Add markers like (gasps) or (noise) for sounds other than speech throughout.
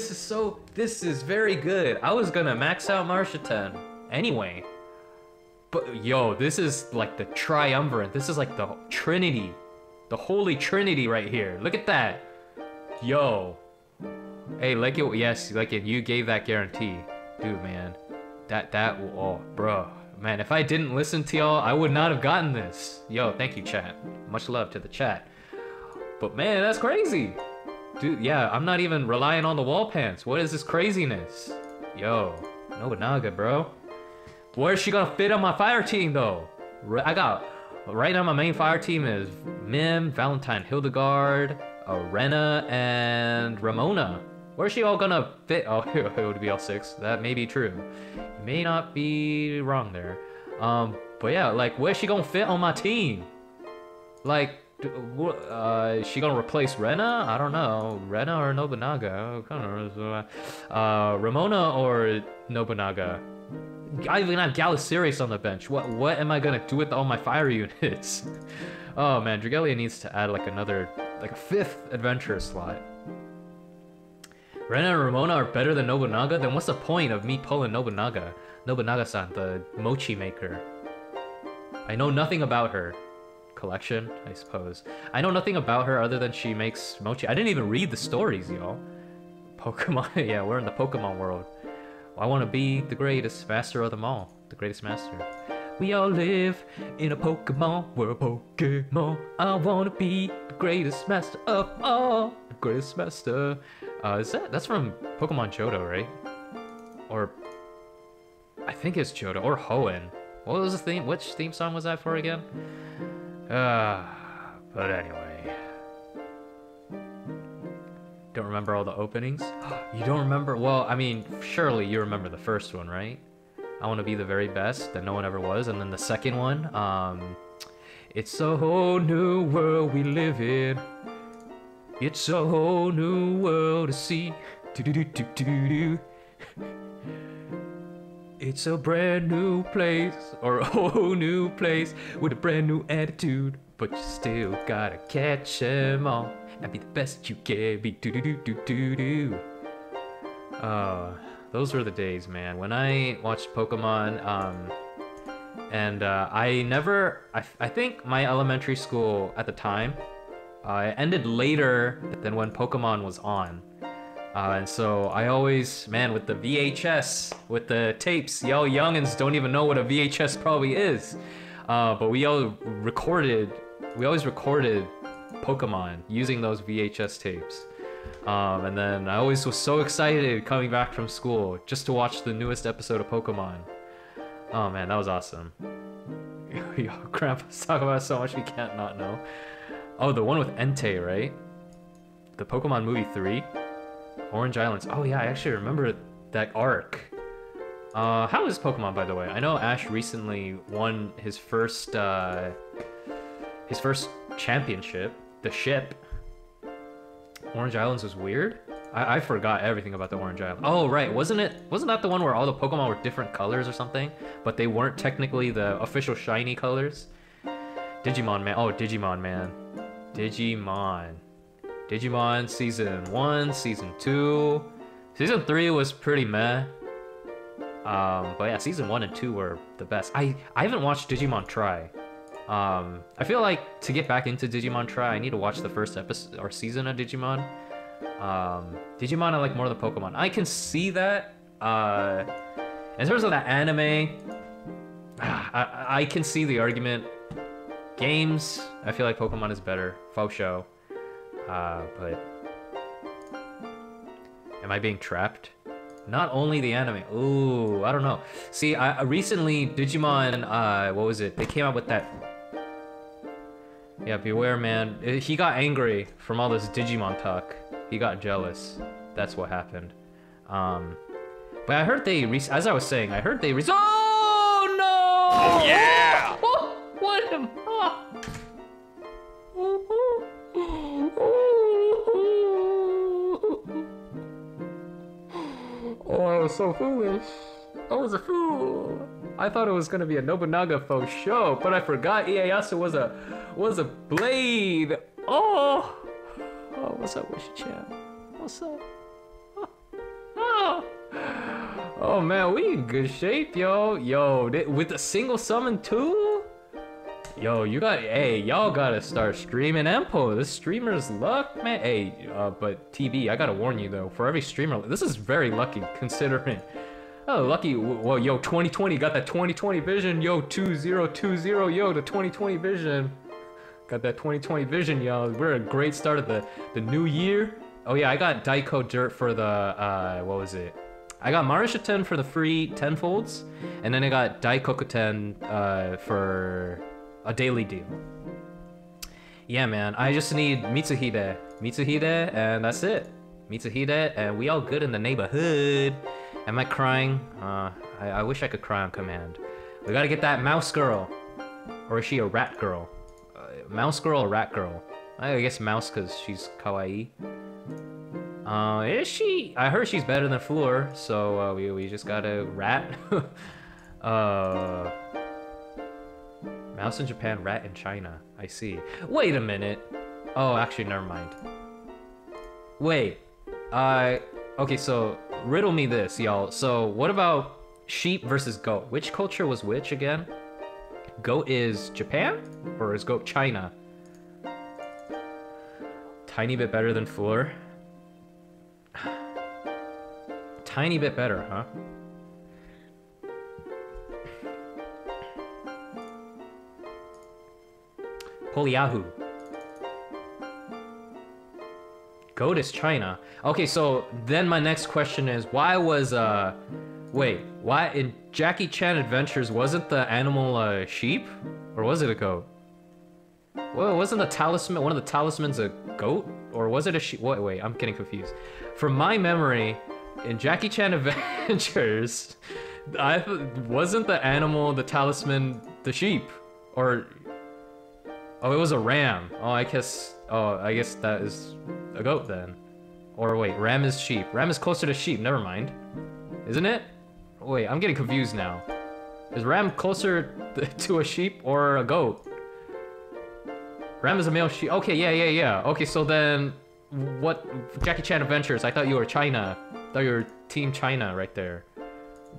this is so. This is very good. I was gonna max out Marishiten anyway. But yo, this is like the triumvirate. This is like the trinity. The holy trinity right here. Look at that. Yo. Hey, like it. Yes, like it. You gave that guarantee, dude, man. That that. Oh, bro, man. If I didn't listen to y'all, I would not have gotten this. Yo, thank you, chat. Much love to the chat. But man, that's crazy. Dude, yeah, I'm not even relying on the wall pants. What is this craziness? Yo, Nobunaga, bro. Where's she gonna fit on my fire team though? I got right now my main fire team is Mym, Valentine, Hildegarde, Arena, and Ramona. Where's she all gonna fit? Oh, (laughs) it would be all six. That may be true. You may not be wrong there. Um, but yeah, like where's she gonna fit on my team? Like, uh, is she gonna replace Rena? I don't know. Rena or Nobunaga? Know. Uh, Ramona or Nobunaga? I even have Galisarius on the bench. What what am I gonna do with all my fire (laughs) units? oh man, Dragalia needs to add like another, like a fifth adventure slot. Rena and Ramona are better than Nobunaga? Then what's the point of me pulling Nobunaga? Nobunaga-san, the mochi maker. I know nothing about her. Collection, I suppose. I know nothing about her other than she makes mochi. I didn't even read the stories, y'all. Pokemon, (laughs) yeah, we're in the Pokemon world. I want to be the greatest master of them all. The greatest master. We all live in a Pokemon world, Pokemon. I want to be the greatest master of all. The greatest master. Uh, is that that's from Pokemon Johto, right? Or I think it's Johto or Hoenn. What was the theme? Which theme song was that for again? Uh, but anyway. Don't remember all the openings? (gasps) you don't remember? Well, I mean, surely you remember the first one, right? I want to be the very best that no one ever was. And then the second one, um, it's a whole new world we live in. It's a whole new world to see. Do-do-do-do-do-do. It's a brand new place, or (laughs) a whole new place with a brand new attitude. But you still gotta catch 'em all and be the best you can be. Do do do do do do. Uh, those were the days, man. When I watched Pokemon, um, and uh, I never, I, I think my elementary school at the time, uh, ended later than when Pokemon was on. Uh, and so I always, man, with the VHS, with the tapes, y'all youngins don't even know what a VHS probably is. Uh, but we all recorded, we always recorded Pokemon using those VHS tapes. Um, and then I always was so excited coming back from school just to watch the newest episode of Pokemon. Oh man, that was awesome. (laughs) Yo, Grandpa's (laughs) talking about so much we can't not know. Oh, the one with Entei, right? The Pokemon movie 3? Orange Islands. Oh yeah, I actually remember that arc. Uh, how is Pokemon, by the way? I know Ash recently won his first, uh, his first championship, the ship. Orange Islands was weird. I, I forgot everything about the Orange Island. Oh right, wasn't it? Wasn't that the one where all the Pokemon were different colors or something? But they weren't technically the official shiny colors. Digimon man. Oh, Digimon man. Digimon. Digimon season one, season two, season three was pretty meh. Um, but yeah, season one and two were the best. I I haven't watched Digimon Tri. Um, I feel like to get back into Digimon Tri, I need to watch the first episode or season of Digimon. Um, Digimon I like more than Pokemon. I can see that. Uh, in terms of the anime, (sighs) I, I can see the argument. Games, I feel like Pokemon is better. Faux show. Uh, but am I being trapped? Not only the anime. Ooh, I don't know. See, I I recently Digimon. Uh, what was it? They came out with that. Yeah, beware, man. Uh, He got angry from all this Digimon talk. He got jealous. That's what happened. Um, but I heard they. As I was saying, I heard they. Re- oh no! Yeah! was so foolish. I was a fool. I thought it was gonna be a Nobunaga for sure, but I forgot Ieyasu was a was a blade. Oh, oh, what's up, Wish Chan? What's up? (laughs) Oh. oh man, we in good shape, yo. Yo, with a single summon too. Yo, you got, hey, y'all gotta start streaming Empo. This streamer's luck, man. Hey, uh, but TB, I gotta warn you though, for every streamer, this is very lucky considering. Oh, lucky, well, yo, 2020, got that 2020 vision, yo, 2020, yo, the 2020 vision. Got that 2020 vision, yo. We're a great start of the, the new year. Oh yeah, I got Daiko Dirt for the, uh, what was it? I got Marishiten for the free tenfolds, and then I got Daikokuten uh, for a daily deal. Yeah, man, I just need Mitsuhide. Mitsuhide, and that's it. Mitsuhide, and we all good in the neighborhood. Am I crying? Uh, I, I wish I could cry on command. We gotta get that mouse girl. Or is she a rat girl? Uh, mouse girl or rat girl? I guess mouse because she's kawaii. Uh, is she? I heard she's better than Fleur, so uh, we, we just got a rat. (laughs) uh, mouse in Japan, rat in China. I see. Wait a minute. Oh, actually, never mind. Wait. Uh, okay, so riddle me this, y'all. So what about sheep versus goat? Which culture was which again? Goat is Japan or is goat China? Tiny bit better than Fleur. (sighs) Tiny bit better, huh? Polyahu. Goat is China. Okay, so then my next question is why was uh wait, why in Jackie Chan Adventures wasn't the animal a sheep? Or was it a goat? Well, wasn't the talisman one of the talismans a goat? Or was it a sheep? Wait, wait, I'm getting confused. From my memory, in Jackie Chan (laughs) Adventures, I wasn't the animal the talisman the sheep, or oh, it was a ram. Oh, I guess oh, I guess that is a goat then, or wait, ram is sheep. Ram is closer to sheep. Never mind, isn't it? Wait, I'm getting confused now. Is ram closer (laughs) to a sheep or a goat? Ram is a male sheep. Okay, yeah, yeah, yeah. Okay, so then what Jackie Chan Adventures? I thought you were China. I thought you were Team China right there.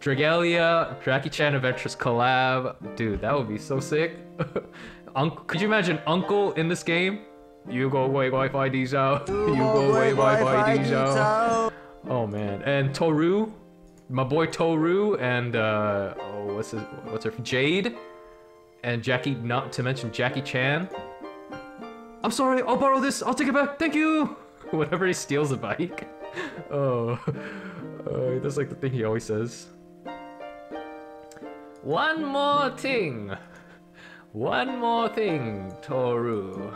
Dragalia, Jackie Chan Adventures collab. Dude, that would be so sick. (laughs) Uncle, could you imagine Uncle in this game? You go away, Wi-Fi Dizao. (laughs) You go away, Wi-Fi Dizao. Oh man, and Tohru, my boy Tohru, and uh, oh, what's his, what's her, Jade, and Jackie. Not to mention Jackie Chan. I'm sorry, I'll borrow this. I'll take it back. Thank you. (laughs) Whenever he steals a bike. (laughs) Oh, uh, that's like the thing he always says. One more thing. One more thing, Tohru.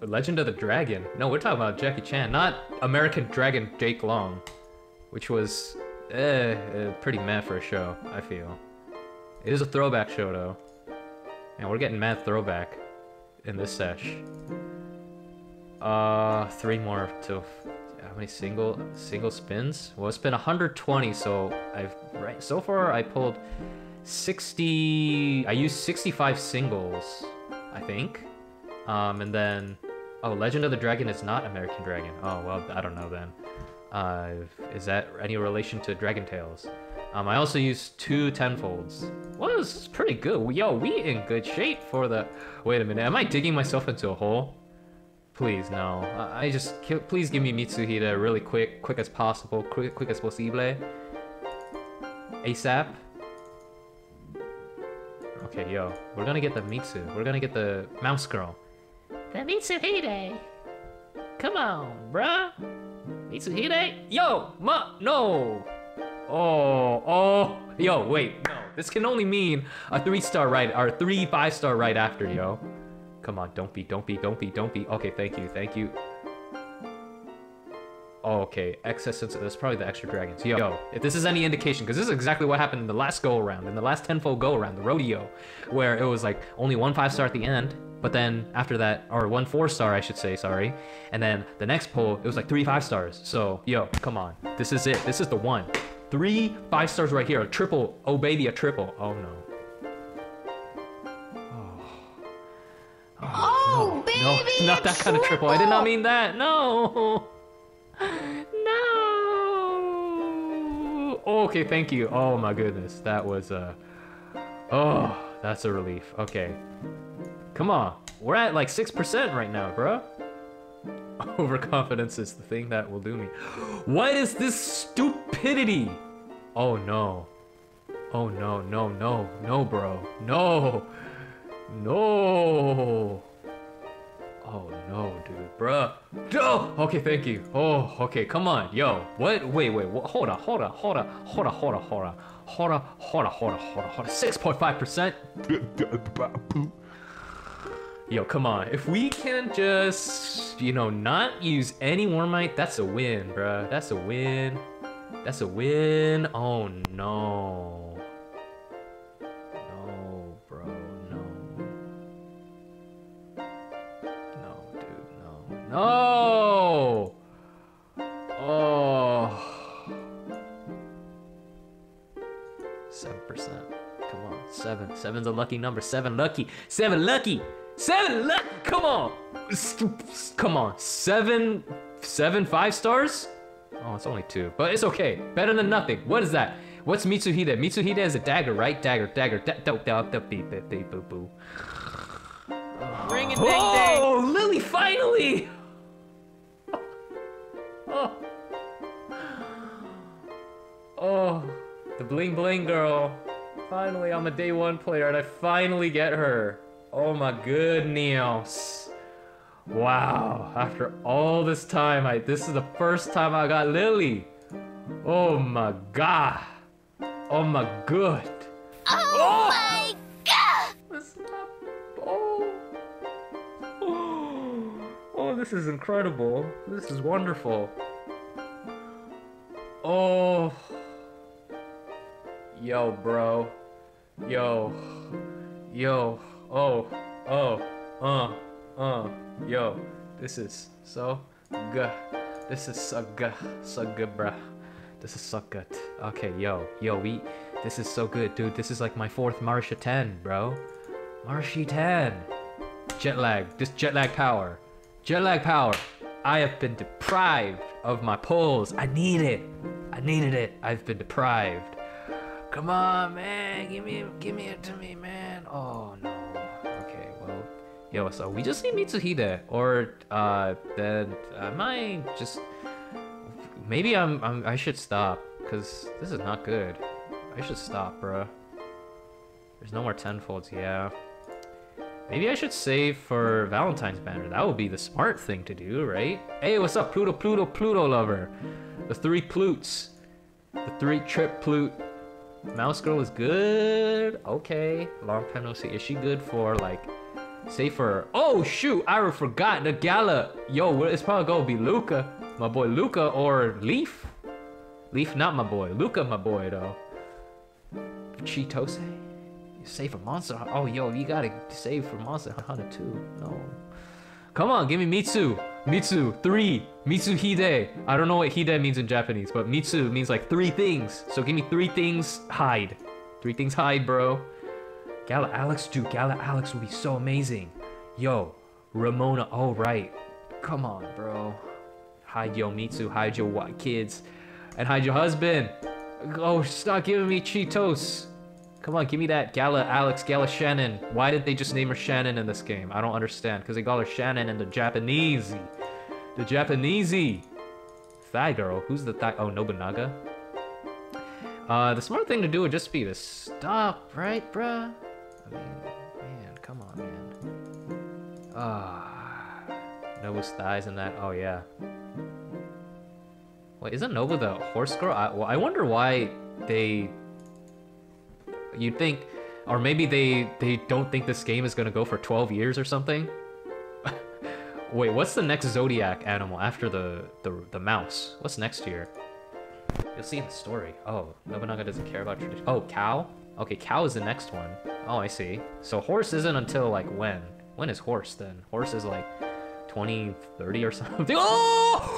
Legend of the Dragon. No, we're talking about Jackie Chan, not American Dragon Jake Long, which was eh, eh, pretty meh for a show, I feel. It is a throwback show, though. And we're getting mad throwback in this sesh. Uh, three more to how many single single spins? Well, it's been 120, so I've right so far I pulled 60. I used 65 singles, I think. Um, and then oh, Legend of the Dragon is not American Dragon. Oh well, I don't know then. Uh, is that any relation to Dragon Tales? Um, I also used two tenfolds. Well, this is pretty good. Yo, we in good shape for the... Wait a minute, am I digging myself into a hole? Please, no. I, I just... Please give me Mitsuhide really quick, quick as possible, quick, quick as possible. ASAP. Okay, yo, we're gonna get the Mitsu. We're gonna get the mouse girl. The Mitsuhide! Come on, bruh! Mitsuhide? Yo! Ma! No! Oh, oh, yo, wait, no. This can only mean a three star right, or three five star right after, yo. Come on, don't be, don't be, don't be, don't be. Okay, thank you, thank you. Oh, okay, excess, uh, that's probably the extra dragons. Yo, yo, if this is any indication, because this is exactly what happened in the last go around, in the last tenfold go around, the rodeo, where it was like only one five star at the end, but then after that, or one four star, I should say, sorry. And then the next poll, it was like three five stars. So, yo, come on. This is it. This is the one. Three five stars right here. A triple. Oh, baby, a triple. Oh, no. Oh, oh no, baby, no, not that kind of triple. I did not mean that. No. No. okay, thank you. Oh my goodness, that was uh. Oh, that's a relief. Okay, come on. We're at like six percent right now, bro. (laughs) Overconfidence is the thing that will do me. (gasps) What is this stupidity? Oh no. Oh no, no, no, no, bro. No. No. Oh no, dude, bruh. No. Okay, thank you. Oh, okay, come on, yo. What? Wait, wait. What? Hold on, hold on, hold on, hold on, hold on, hold on, hold on, hold on, hold on, hold on, hold on. Six point five percent. Yo, come on. If we can just, you know, not use any Wyrmite, that's a win, bruh. That's a win. That's a win. Oh. No, No. Oh. 7%. Come on. 7. Seven's a lucky number. 7 lucky. 7 lucky! Seven lucky! Come on! Come on. Seven. Seven five stars? Oh, it's only two, but it's okay. Better than nothing. What is that? What's Mitsuhide? Mitsuhide is a dagger, right? Dagger, dagger, da da da da beep beep beep boo boo. Ring a ding ding. Oh, Lily, finally! (laughs) Oh. The bling bling girl. Finally, I'm a day one player and I finally get her. Oh my good, goodness. Wow, after all this time, I this is the first time I got Lily. Oh my god. Oh my good. Oh, this is incredible. This is wonderful. Oh. Yo, bro. Yo. Yo. Oh. Oh. Uh. Uh. Yo. This is so good. This is so good. So good, bruh. This is so good. Okay, yo. Yo, we. This is so good, dude. This is like my fourth Marishiten, bro. Marshy 10. Jet lag. This jet lag power. Jet lag power. I have been deprived of my pulls. I need it. I needed it. I've been deprived. Come on, man. Give me give me it to me, man. Oh no. Okay, well. Yo, so we just need Mitsuhide. Or uh then I might just maybe I'm, I'm I should stop. Cause this is not good. I should stop, bruh. There's no more tenfolds, yeah. Maybe I should save for Valentine's banner. That would be the smart thing to do, right? Hey, what's up, Pluto, Pluto, Pluto lover? The three Plutes. The three trip Plute. Mouse Girl is good. Okay. Long time see. Is she good for, like, save for... Oh, shoot! I forgot the gala. Yo, it's probably gonna be Luca. My boy Luca or Leif? Leif, not my boy. Luca, my boy, though. Chitose? Save for Monster. Oh, yo, you gotta save for Monster Hunter too. No. Come on, give me Mitsu. Mitsu, three. Mitsu Hide. I don't know what Hide means in Japanese, but Mitsu means like three things. So give me three things, hide. Three things, hide, bro. Gala Alex, dude, Gala Alex would be so amazing. Yo, Ramona, all right. Come on, bro. Hide your Mitsu, hide your kids, and hide your husband. Oh, stop giving me Cheetos. Come on, give me that Gala Alex, Gala Shannon. Why did they just name her Shannon in this game? I don't understand. Because they call her Shannon in the Japanese. The Japanese. Thigh girl. Who's the thigh? Oh, Nobunaga. Uh, the smart thing to do would just be to stop, right, bruh? I mean, man, come on, man. Ah, Nobu's thighs and that. Oh yeah. Wait, isn't Nobu the horse girl? I, well, I wonder why they. You'd think, or maybe they they don't think this game is gonna go for 12 years or something. (laughs) Wait, what's the next zodiac animal after the the the mouse? What's next here? You'll see in the story. Oh, Nobunaga doesn't care about tradition. Oh, cow? Okay, cow is the next one. Oh, I see. So horse isn't until like when? When is horse then? Horse is like 20, 30 or something. (laughs) Oh!